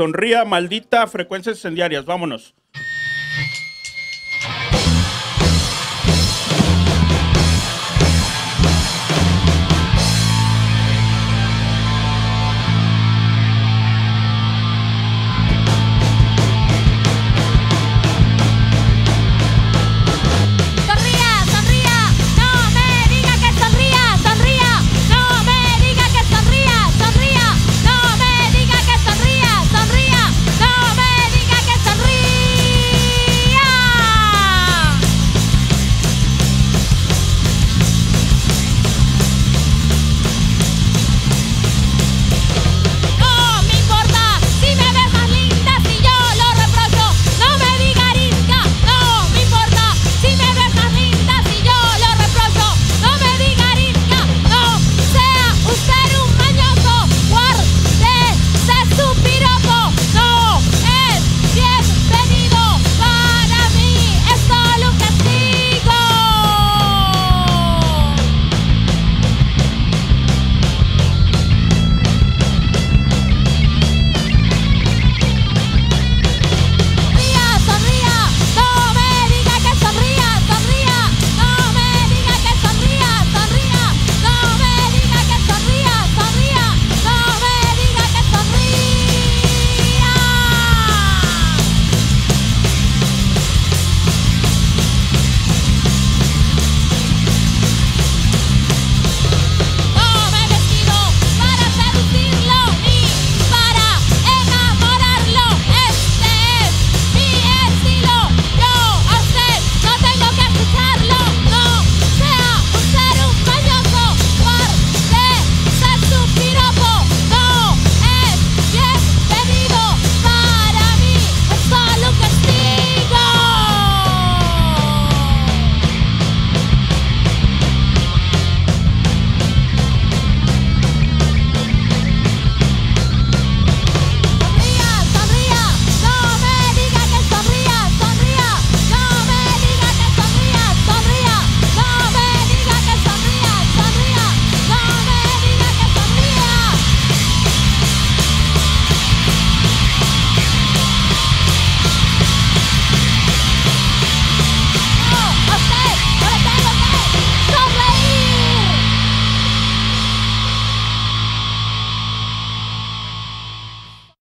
Sonría, maldita, frecuencias incendiarias. Vámonos.